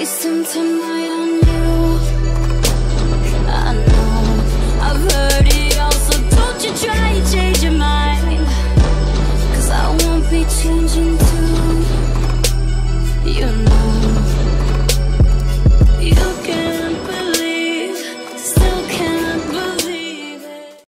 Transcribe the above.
Wasting tonight on